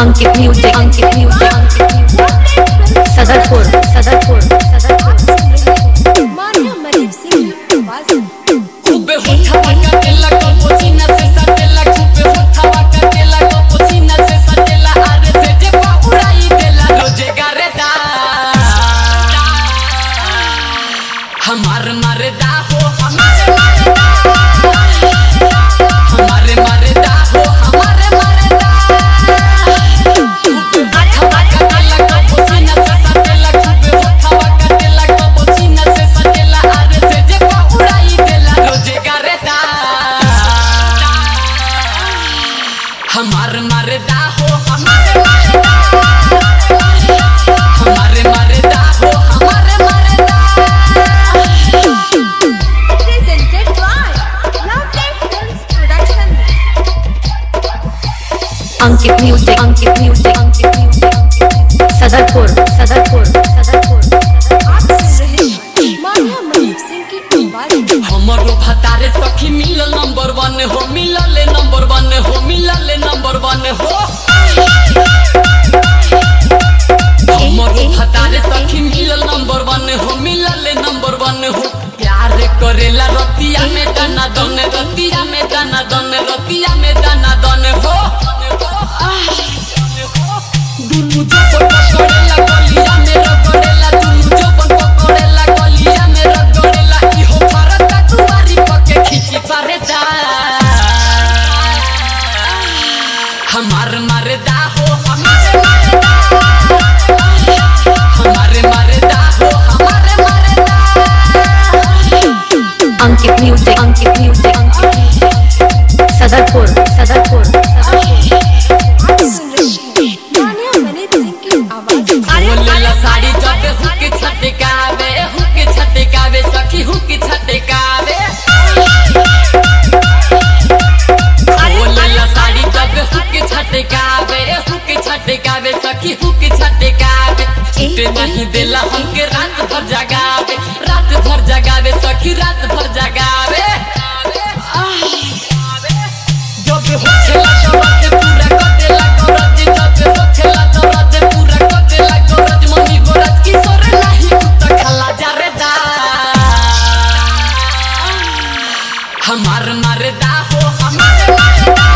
Ankit music Ankit music Sadarpur. मरदा हो हमारे मरदा हमारे मरदा हो हमारे मरदा presented by Lovely Films Production. Ankit music Ankit music Ankit music Sadarpur Sadarpur दाना दन रतिया में दाना दन रतिया में दाना दन, हो। दुनु जो पकड़ेला गलिया में रगड़ेला दुनु जो पकड़ेला गलिया में रगड़ेला इहो भारत दुआरी पके खींची परेदा हमार मरदा हो हमारे मरदा हमारे मरदा हो हमारे अंकित म्यूज़िक अंकित म्यूज़िक छटकावे सखी हुक छटकावे छूटे नहीं देला हमके रात भर जगावे रात भर जगावे सखी रात भर जगावे। जब होखेला दरद पूरा कटेला गरज जब होखेला दरद पूरा करते कटेला गरज मम्मी गोरज किशोर नाही कुत्ता खाला जा रे जा हमार मरदा हो हमारे मरदा। हमारे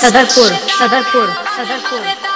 सदरपुर सदरपुर सदरपुर।